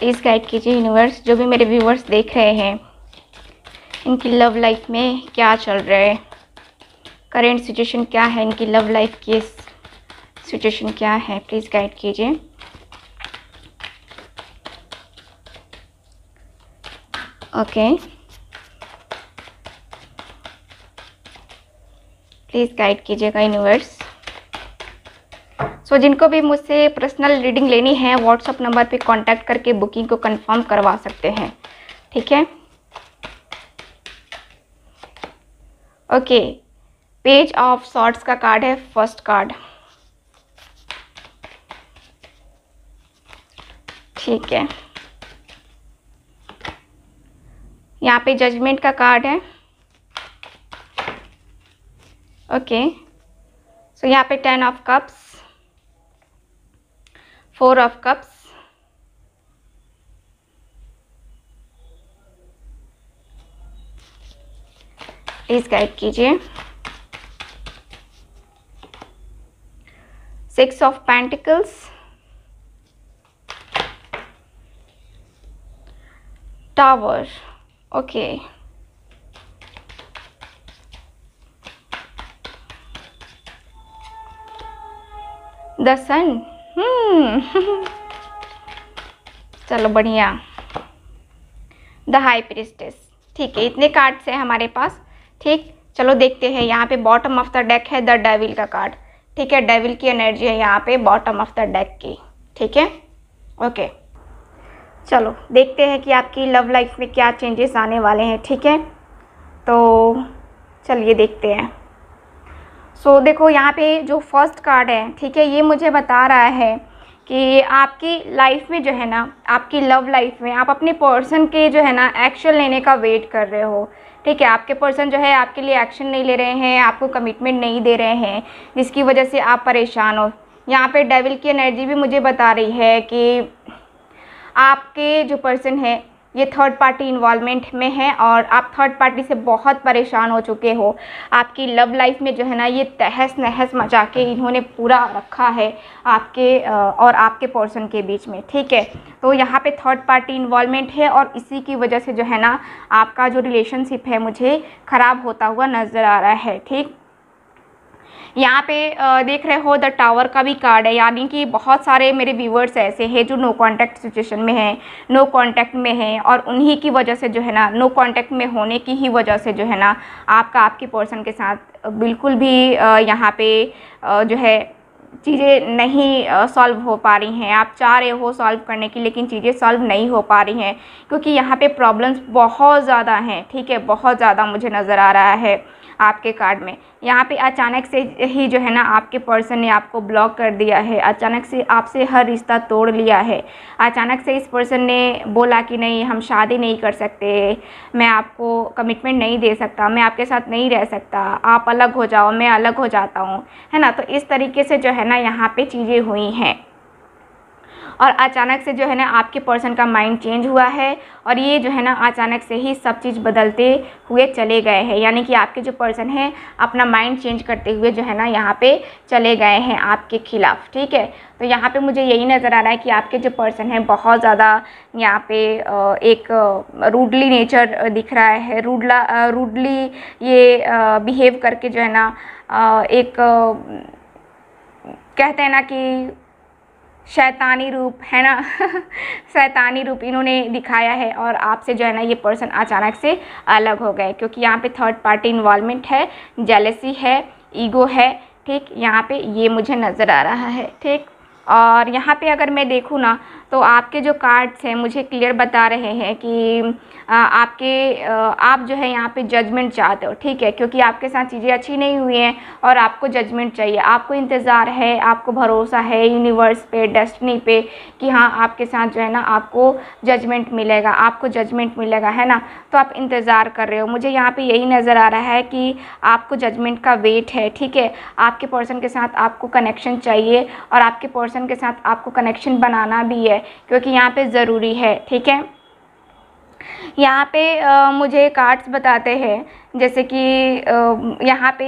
Please guide कीजिए universe, जो भी मेरे व्यूवर्स देख रहे हैं। इनकी लव लाइफ में क्या चल रहा है? करेंट सिचुएशन क्या है इनकी लव लाइफ की? सिचुएशन क्या है? प्लीज़ गाइड कीजिए। ओके प्लीज़ गाइड कीजिएगा यूनिवर्स। सो so, जिनको भी मुझसे पर्सनल रीडिंग लेनी है व्हाट्सअप नंबर पे कांटेक्ट करके बुकिंग को कंफर्म करवा सकते हैं। ठीक है? ओके पेज ऑफ़ शॉर्ट्स का कार्ड है फ़र्स्ट कार्ड ठीक है। यहाँ पे जजमेंट का कार्ड है। ओके सो यहाँ पे ten of cups four of cups please guide कीजिए। Six of pentacles tower okay the sun चलो बढ़िया। द हाई प्रिस्टेस ठीक है, इतने कार्ड्स हैं हमारे पास। ठीक, चलो देखते हैं, यहाँ पे बॉटम ऑफ़ द डेक है द डेविल का कार्ड ठीक है डेविल की एनर्जी है यहाँ पे बॉटम ऑफ़ द डेक की। ठीक है? ओके चलो, देखते हैं कि आपकी लव लाइफ में क्या चेंजेस आने वाले हैं, ठीक है? तो चलिए देखते हैं। सो so, देखो यहाँ पे जो फ़र्स्ट कार्ड है ठीक है ये मुझे बता रहा है कि आपकी लाइफ में जो है ना आपकी लव लाइफ में आप अपने पर्सन के जो है ना एक्शन लेने का वेट कर रहे हो। ठीक है आपके पर्सन जो है आपके लिए एक्शन नहीं ले रहे हैं आपको कमिटमेंट नहीं दे रहे हैं जिसकी वजह से आप परेशान हो। यहाँ पे डेविल की एनर्जी भी मुझे बता रही है कि आपके जो पर्सन है ये थर्ड पार्टी इन्वॉल्वमेंट में है और आप थर्ड पार्टी से बहुत परेशान हो चुके हो। आपकी लव लाइफ में जो है ना ये तहस नहस मचा के इन्होंने पूरा रखा है आपके और आपके पर्सन के बीच में, ठीक है? तो यहाँ पे थर्ड पार्टी इन्वॉल्वमेंट है और इसी की वजह से जो है ना आपका जो रिलेशनशिप है मुझे ख़राब होता हुआ नज़र आ रहा है, ठीक? यहाँ पे देख रहे हो, द टावर का भी कार्ड है। यानी कि बहुत सारे मेरे व्यूवर्स ऐसे हैं जो नो कांटेक्ट सिचुएशन में हैं, नो कांटेक्ट में हैं और उन्हीं की वजह से जो है ना, नो कांटेक्ट में होने की ही वजह से जो है ना, आपका, आपके पर्सन के साथ बिल्कुल भी यहाँ पे जो है, चीज़ें नहीं सॉल्व हो पा रही हैं। आप चाह रहे हो सॉल्व करने की, लेकिन चीज़ें सॉल्व नहीं हो पा रही हैं, क्योंकि यहाँ पे प्रॉब्लम्स बहुत ज़्यादा हैं, ठीक है? बहुत ज़्यादा मुझे नज़र आ रहा है। आपके कार्ड में। यहाँ पे अचानक से ही जो है ना आपके पर्सन ने आपको ब्लॉक कर दिया है। अचानक से आपसे हर रिश्ता तोड़ लिया है। अचानक से इस पर्सन ने बोला कि नहीं, हम शादी नहीं कर सकते। मैं आपको कमिटमेंट नहीं दे सकता। मैं आपके साथ नहीं रह सकता। आप अलग हो जाओ, मैं अलग हो जाता हूँ। है ना? तो इस तरीके से जो है ना यहाँ पर चीज़ें हुई हैं। और अचानक से जो है ना आपके पर्सन का माइंड चेंज हुआ है और ये जो है ना अचानक से ही सब चीज़ बदलते हुए चले गए हैं। यानी कि आपके जो पर्सन हैं, अपना माइंड चेंज करते हुए जो है ना यहाँ पे चले गए हैं आपके खिलाफ़, ठीक है? तो यहाँ पे मुझे यही नज़र आ रहा है कि आपके जो पर्सन हैं, बहुत ज़्यादा यहाँ पे एक रूडली नेचर दिख रहा है, रूडला रूडली ये बिहेव करके जो है ना एक कहते हैं ना कि शैतानी रूप, है ना? शैतानी रूप इन्होंने दिखाया है और आपसे जो है ना ये पर्सन अचानक से अलग हो गए, क्योंकि यहाँ पे थर्ड पार्टी इन्वॉलमेंट है जेलसी है ईगो है, ठीक? यहाँ पे ये मुझे नज़र आ रहा है, ठीक? और यहाँ पे अगर मैं देखूँ ना तो आपके जो कार्ड्स हैं, मुझे क्लियर बता रहे हैं कि आपके आप जो है यहाँ पे जजमेंट चाहते हो, ठीक है? क्योंकि आपके साथ चीज़ें अच्छी नहीं हुई हैं और आपको जजमेंट चाहिए। आपको इंतज़ार है, आपको भरोसा है यूनिवर्स पे डेस्टिनी पे, कि हाँ आपके साथ जो है ना, आपको जजमेंट मिलेगा, आपको जजमेंट मिलेगा, है ना? तो आप इंतज़ार कर रहे हो। मुझे यहाँ पर यही नज़र आ रहा है कि आपको जजमेंट का वेट है, ठीक है? आपके पर्सन के साथ आपको कनेक्शन चाहिए और आपके पर्सन के साथ आपको कनेक्शन बनाना भी है। क्योंकि यहाँ पे ज़रूरी है ठीक है? यहाँ पे आ, मुझे कार्ड्स बताते हैं। जैसे कि यहाँ पे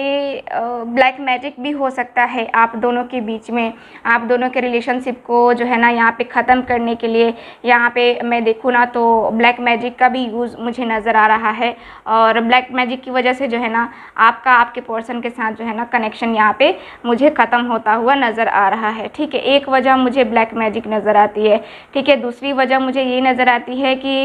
ब्लैक मैजिक भी हो सकता है आप दोनों के बीच में। आप दोनों के रिलेशनशिप को जो है ना यहाँ पे ख़त्म करने के लिए यहाँ पे मैं देखूँ ना तो ब्लैक मैजिक का भी यूज़ मुझे नज़र आ रहा है। और ब्लैक मैजिक की वजह से जो है ना आपका, आपके पर्सन के साथ जो है ना कनेक्शन यहाँ पे मुझे ख़त्म होता हुआ नज़र आ रहा है। ठीक है, एक वजह मुझे ब्लैक मैजिक नज़र आती है। ठीक है, दूसरी वजह मुझे ये नज़र आती है कि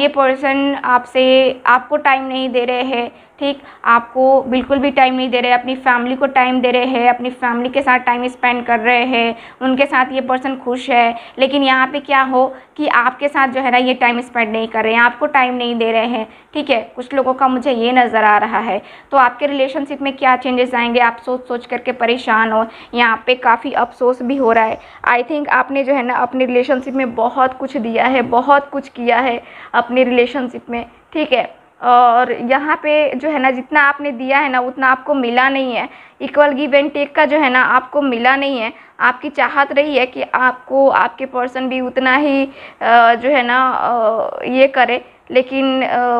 ये पर्सन आपसे, आपको टाइम नहीं दे रहे हैं, ठीक? आपको बिल्कुल भी टाइम नहीं दे रहे, अपनी फैमिली को टाइम दे रहे हैं, अपनी फैमिली के साथ टाइम स्पेंड कर रहे हैं, उनके साथ ये पर्सन खुश है। लेकिन यहाँ पे क्या हो कि आपके साथ जो है ना ये टाइम स्पेंड नहीं कर रहे हैं, आपको टाइम नहीं दे रहे हैं, ठीक है? कुछ लोगों का मुझे ये नज़र आ रहा है। तो आपके रिलेशनशिप में क्या चेंजेस आएँगे? आप सोच सोच करके परेशान हो। यहाँ पे काफ़ी अफसोस भी हो रहा है। आई थिंक आपने जो है ना अपने रिलेशनशिप में बहुत कुछ दिया है, बहुत कुछ किया है अपने रिलेशनशिप में, ठीक है? और यहाँ पे जो है ना, जितना आपने दिया है ना, उतना आपको मिला नहीं है। इक्वल गिव एंड टेक का जो है ना, आपको मिला नहीं है। आपकी चाहत रही है कि आपको, आपके पर्सन भी उतना ही जो है ना ये करे। लेकिन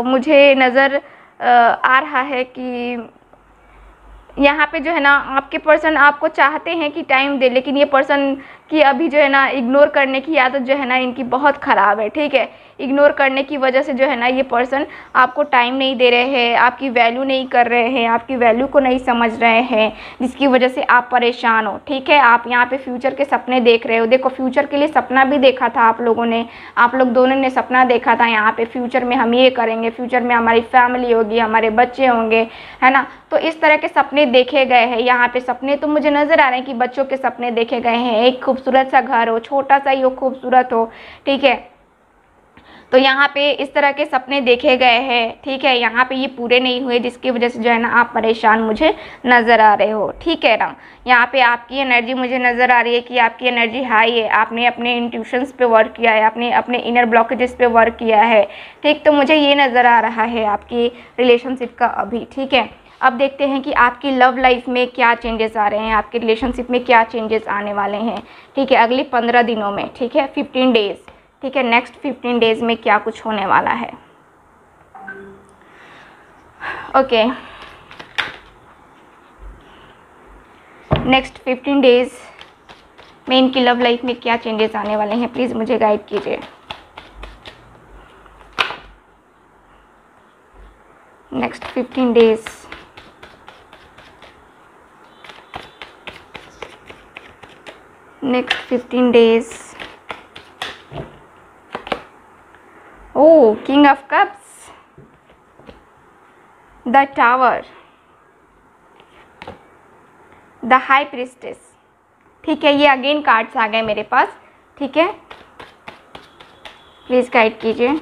मुझे नज़र आ रहा है कि यहाँ पे जो है ना, आपके पर्सन आपको चाहते हैं कि टाइम दे, लेकिन ये पर्सन की अभी जो है ना इग्नोर करने की आदत जो है ना, इनकी बहुत ख़राब है, ठीक है? इग्नोर करने की वजह से जो है ना ये पर्सन आपको टाइम नहीं दे रहे हैं, आपकी वैल्यू नहीं कर रहे हैं, आपकी वैल्यू को नहीं समझ रहे हैं, जिसकी वजह से आप परेशान हो। ठीक है, आप यहाँ पे फ्यूचर के सपने देख रहे हो। देखो, फ्यूचर के लिए सपना भी देखा था आप लोगों ने। आप लोग दोनों ने सपना देखा था यहाँ पे, फ्यूचर में हम ये करेंगे, फ्यूचर में हमारी फैमिली होगी, हमारे बच्चे होंगे, है ना? तो इस तरह के सपने देखे गए हैं यहाँ पे। सपने तो मुझे नज़र आ रहे हैं कि बच्चों के सपने देखे गए हैं। एक खूबसूरत सा घर हो, छोटा सा ही हो, खूबसूरत हो। ठीक है तो यहाँ पे इस तरह के सपने देखे गए हैं, ठीक है? यहाँ पे ये पूरे नहीं हुए, जिसकी वजह से जो है ना आप परेशान मुझे नज़र आ रहे हो, ठीक है ना यहाँ पे आपकी एनर्जी मुझे नज़र आ रही है कि आपकी एनर्जी हाई है, आपने अपने इंट्यूशंस पे वर्क किया है, आपने अपने इनर ब्लॉकेजेस पे वर्क किया है, ठीक? तो मुझे ये नज़र आ रहा है आपकी रिलेशनशिप का अभी, ठीक है? अब देखते हैं कि आपकी लव लाइफ में क्या चेंजेस आ रहे हैं, आपके रिलेशनशिप में क्या चेंजेस आने वाले हैं, ठीक है? अगले पंद्रह दिनों में, ठीक है? फिफ्टीन डेज़ ठीक है नेक्स्ट फिफ्टीन डेज़ में क्या कुछ होने वाला है? ओके नेक्स्ट फिफ्टीन डेज़ में इनकी लव लाइफ में क्या चेंजेस आने वाले हैं? प्लीज़ मुझे गाइड कीजिए। Next fifteen days next 15 days. Oh king of cups. The tower. The high priestess. ठीक है, ये अगेन कार्ड्स आ गए मेरे पास। ठीक है? प्लीज़ गाइड कीजिए।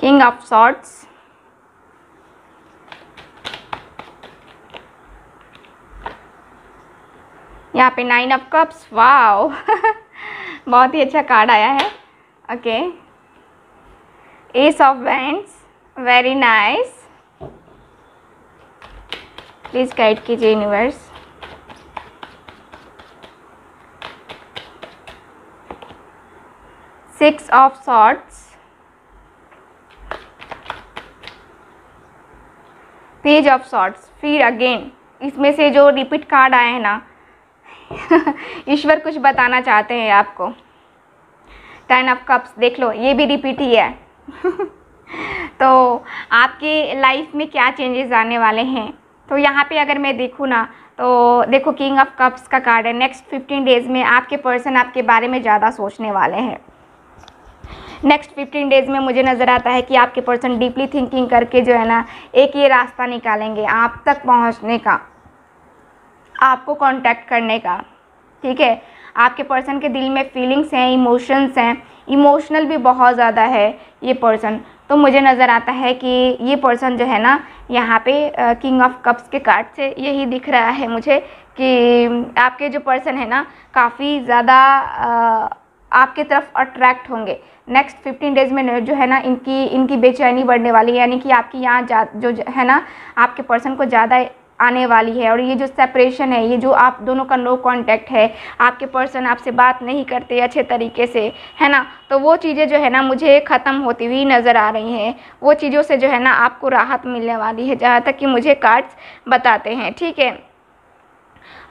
किंग ऑफ़ सॉर्ट्स यहाँ पे नाइन ऑफ़ कप्स वाओ बहुत ही अच्छा कार्ड आया है. Okay ace of wands very nice please guide कीजिए universe six of swords page of swords फिर अगेन इसमें से जो रिपीट कार्ड आए हैं ना ईश्वर कुछ बताना चाहते हैं आपको। टेन ऑफ़ कप्स देख लो, ये भी रिपीट ही है। तो आपके लाइफ में क्या चेंजेस आने वाले हैं? तो यहाँ पे अगर मैं देखूँ ना तो देखो किंग ऑफ़ कप्स का कार्ड है। नेक्स्ट फिफ्टीन डेज़ में आपके पर्सन आपके बारे में ज़्यादा सोचने वाले हैं। नेक्स्ट फिफ्टीन डेज़ में मुझे नज़र आता है कि आपके पर्सन डीपली थिंकिंग करके जो है ना, एक ये रास्ता निकालेंगे आप तक पहुँचने का। आपको कांटेक्ट करने का, ठीक है? आपके पर्सन के दिल में फीलिंग्स हैं इमोशंस हैं इमोशनल भी बहुत ज़्यादा है ये पर्सन तो मुझे नज़र आता है कि ये पर्सन जो है ना, यहाँ पे किंग ऑफ़ कप्स के कार्ड से यही दिख रहा है मुझे कि आपके जो पर्सन है ना, काफ़ी ज़्यादा आपके तरफ़ अट्रैक्ट होंगे. नेक्स्ट फिफ्टीन डेज़ में जो है ना, इनकी इनकी बेचैनी बढ़ने वाली है, यानी कि आपकी यहाँ जा, जो है ना, आपके पर्सन को ज़्यादा आने वाली है और ये जो सेपरेशन है, ये जो आप दोनों का नो कांटेक्ट है, आपके पर्सन आपसे बात नहीं करते अच्छे तरीके से, है ना? तो वो चीज़ें जो है ना मुझे ख़त्म होती हुई नज़र आ रही हैं। वो चीज़ों से जो है ना आपको राहत मिलने वाली है, जहाँ तक कि मुझे कार्ड्स बताते हैं, ठीक है?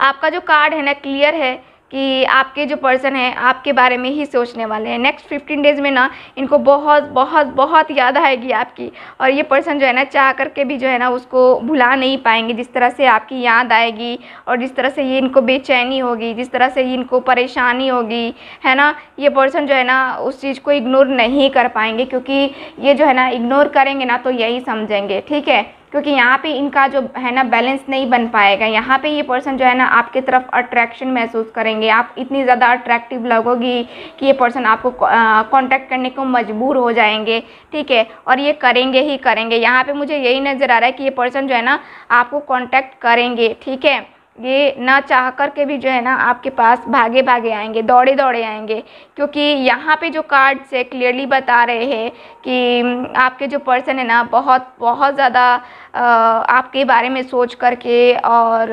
आपका जो कार्ड है ना क्लियर है कि आपके जो पर्सन हैं, आपके बारे में ही सोचने वाले हैं। नेक्स्ट फिफ्टीन डेज़ में ना, इनको बहुत बहुत बहुत याद आएगी आपकी। और ये पर्सन जो है ना, चाह करके भी जो है ना, उसको भुला नहीं पाएँगे। जिस तरह से आपकी याद आएगी और जिस तरह से ये इनको बेचैनी होगी, जिस तरह से इनको परेशानी होगी, है ना? ये पर्सन जो है ना, उस चीज़ को इग्नोर नहीं कर पाएँगे, क्योंकि ये जो है ना इग्नोर करेंगे ना तो यही समझेंगे। ठीक है? क्योंकि यहाँ पे इनका जो है ना बैलेंस नहीं बन पाएगा। यहाँ पे ये पर्सन जो है ना आपके तरफ़ अट्रैक्शन महसूस करेंगे। आप इतनी ज़्यादा अट्रैक्टिव लगोगी कि ये पर्सन आपको कांटेक्ट करने को मजबूर हो जाएँगे। ठीक है? और ये करेंगे ही करेंगे। यहाँ पे मुझे यही नज़र आ रहा है कि ये पर्सन जो है ना आपको कॉन्टैक्ट करेंगे। ठीक है? ये ना चाह कर के भी जो है ना आपके पास भागे भागे आएँगे, दौड़े दौड़े आएँगे। क्योंकि यहाँ पे जो कार्ड से क्लियरली बता रहे हैं कि आपके जो पर्सन है ना, बहुत बहुत ज़्यादा आपके बारे में सोच करके और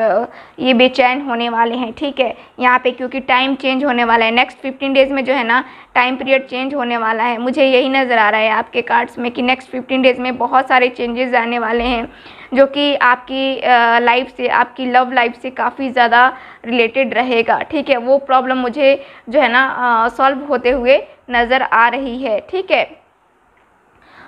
ये बेचैन होने वाले हैं, ठीक है? यहाँ पे क्योंकि टाइम चेंज होने वाला है। नेक्स्ट फिफ्टीन डेज़ में जो है ना टाइम पीरियड चेंज होने वाला है। मुझे यही नज़र आ रहा है आपके कार्ड्स में कि नेक्स्ट फिफ्टीन डेज़ में बहुत सारे चेंजेस आने वाले हैं। जो कि आपकी लाइफ से आपकी लव लाइफ से काफ़ी ज़्यादा रिलेटेड रहेगा। ठीक है वो प्रॉब्लम मुझे जो है ना सॉल्व होते हुए नज़र आ रही है। ठीक है?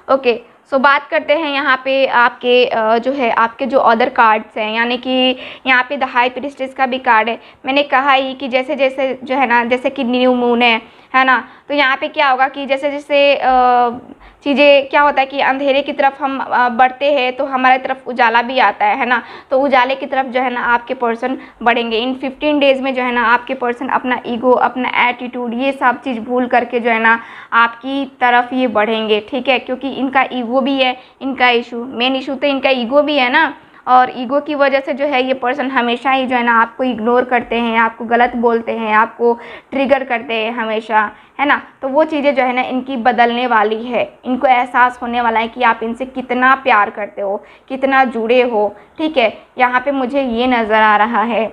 ओके सो so, बात करते हैं यहाँ पे आपके जो है आपके जो अदर कार्ड्स हैं। यानी कि यहाँ पे द हाई प्रिस्टेस का भी कार्ड है। मैंने कहा ही कि जैसे जैसे जो है ना जैसे कि न्यू मून है है ना? तो यहाँ पे क्या होगा कि जैसे जैसे चीज़ें, क्या होता है कि अंधेरे की तरफ़ हम बढ़ते हैं तो हमारे तरफ़ उजाला भी आता है है ना? तो उजाले की तरफ़ जो है ना, आपके पर्सन बढ़ेंगे। इन फिफ्टीन डेज़ में जो है ना, आपके पर्सन अपना ईगो अपना एटीट्यूड ये सब चीज़ भूल करके जो है ना, आपकी तरफ़ ये बढ़ेंगे, ठीक है? क्योंकि इनका ईगो भी है, इनका इशू मेन इशू तो इनका ईगो भी है ना? और ईगो की वजह से जो है ये पर्सन हमेशा ही जो है ना आपको इग्नोर करते हैं, आपको गलत बोलते हैं, आपको ट्रिगर करते हैं हमेशा, है ना? तो वो चीज़ें जो है ना इनकी बदलने वाली है। इनको एहसास होने वाला है कि आप इनसे कितना प्यार करते हो, कितना जुड़े हो, ठीक है? यहाँ पे मुझे ये नज़र आ रहा है।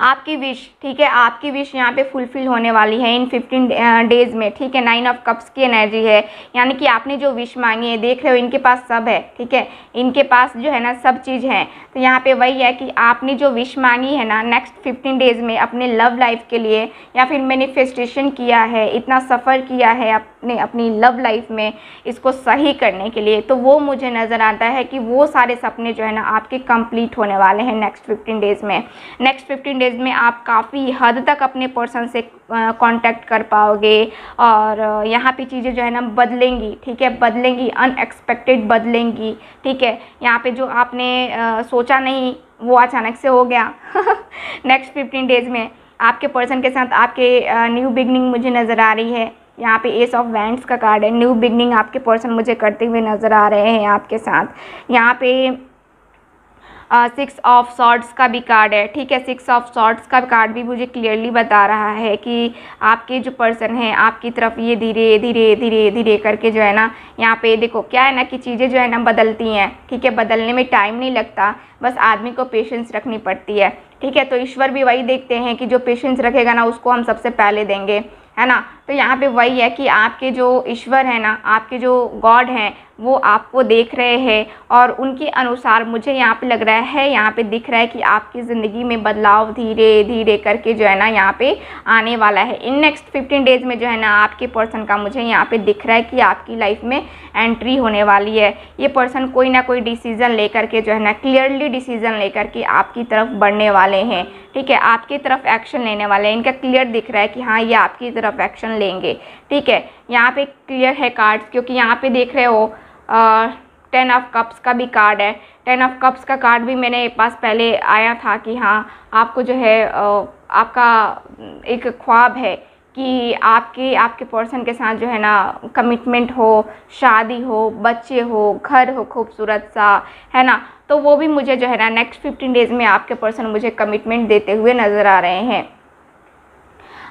आपकी विश ठीक है? आपकी विश यहाँ पे फुलफ़िल होने वाली है इन फिफ्टीन डेज़ में, ठीक है? नाइन ऑफ़ कप्स की एनर्जी है। यानी कि आपने जो विश मांगी है, देख रहे हो, इनके पास सब है, ठीक है? इनके पास जो है ना, सब चीज़ है। तो यहाँ पे वही है कि आपने जो विश मांगी है ना नेक्स्ट फिफ्टीन डेज़ में अपने लव लाइफ के लिए, या फिर मैनिफेस्टेशन किया है, इतना सफ़र किया है अपने, अपनी लव लाइफ में, इसको सही करने के लिए तो वो मुझे नज़र आता है कि वो सारे सपने जो है ना, आपके कंप्लीट होने वाले हैं नेक्स्ट फिफ्टीन डेज़ में। नेक्स्ट फिफ्टीन डेज़ में आप काफ़ी हद तक अपने पर्सन से कांटेक्ट कर पाओगे और यहाँ पे चीज़ें जो है ना बदलेंगी ठीक है? बदलेंगी अनएक्सपेक्टेड बदलेंगी ठीक है? यहाँ पे जो आपने आ, सोचा नहीं वो अचानक से हो गया। नेक्स्ट फिफ्टीन डेज़ में आपके पर्सन के साथ आपके न्यू बिगनिंग मुझे नज़र आ रही है। यहाँ पे एस ऑफ़ वैंड्स का कार्ड है। न्यू बिगनिंग आपके पर्सन मुझे करते हुए नज़र आ रहे हैं आपके साथ। यहाँ पे सिक्स ऑफ़ शॉर्ट्स का भी कार्ड है, ठीक है? सिक्स ऑफ़ शॉर्ट्स का कार्ड भी मुझे क्लियरली बता रहा है कि आपके जो पर्सन हैं, आपकी तरफ़ ये धीरे धीरे धीरे धीरे करके जो है ना, यहाँ पे देखो, क्या है ना कि चीज़ें जो है ना बदलती हैं, ठीक है? बदलने में टाइम नहीं लगता, बस आदमी को पेशेंस रखनी पड़ती है, ठीक है? तो ईश्वर भी वही देखते हैं कि जो पेशेंस रखेगा ना, उसको हम सबसे पहले देंगे, है ना? तो यहाँ पे वही है कि आपके जो ईश्वर है ना, आपके जो गॉड हैं, वो आपको देख रहे हैं और उनके अनुसार मुझे यहाँ पे लग रहा है यहाँ पे दिख रहा है कि आपकी ज़िंदगी में बदलाव धीरे धीरे करके जो है ना यहाँ पे आने वाला है। इन नेक्स्ट फिफ्टीन डेज़ में जो है ना आपके पर्सन का मुझे यहाँ पे दिख रहा है कि आपकी लाइफ में एंट्री होने वाली है। ये पर्सन कोई ना कोई डिसीज़न लेकर के जो है ना क्लियरली डिसीज़न लेकर के आपकी तरफ़ बढ़ने वाले हैं। ठीक है, आपकी तरफ़ एक्शन लेने वाले हैं। इनका क्लियर दिख रहा है कि हाँ ये आपकी तरफ़ एक्शन लेंगे। ठीक है? यहाँ पे क्लियर है कार्ड्स क्योंकि यहाँ पे देख रहे हो टेन ऑफ़ कप्स का भी कार्ड है। टेन ऑफ़ कप्स का कार्ड भी मेरे पास पहले आया था कि हाँ आपको जो है आपका एक ख्वाब है कि आपके आपके पर्सन के साथ जो है ना कमिटमेंट हो, शादी हो, बच्चे हो, घर हो खूबसूरत सा, है ना? तो वो भी मुझे जो है ना नेक्स्ट फिफ्टीन डेज़ में आपके पर्सन मुझे कमिटमेंट देते हुए नज़र आ रहे हैं।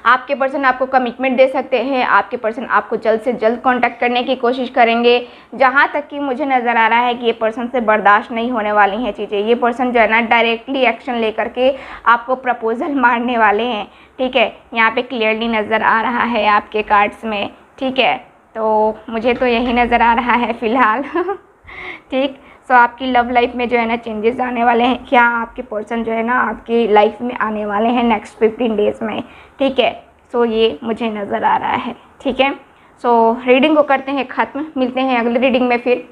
आपके पर्सन आपको कमिटमेंट दे सकते हैं, आपके पर्सन आपको जल्द से जल्द कांटेक्ट करने की कोशिश करेंगे। जहाँ तक कि मुझे नज़र आ रहा है कि ये पर्सन से बर्दाश्त नहीं होने वाली हैं चीज़ें। ये पर्सन जो है ना डायरेक्टली एक्शन लेकर के आपको प्रपोज़ल मारने वाले हैं। ठीक है? यहाँ पे क्लियरली नज़र आ रहा है आपके कार्ड्स में। ठीक है? तो मुझे तो यही नज़र आ रहा है फ़िलहाल। ठीक? सो आपकी लव लाइफ में जो है ना चेंजेस आने वाले हैं। क्या आपके पर्सन जो है ना आपकी लाइफ में आने वाले हैं नेक्स्ट फिफ्टीन डेज़ में? ठीक है? सो ये मुझे नज़र आ रहा है। ठीक है? सो रीडिंग को करते हैं ख़त्म। मिलते हैं अगले रीडिंग में फिर।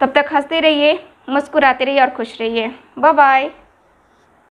तब तक हँसते रहिए, मुस्कुराते रहिए और खुश रहिए। Bye bye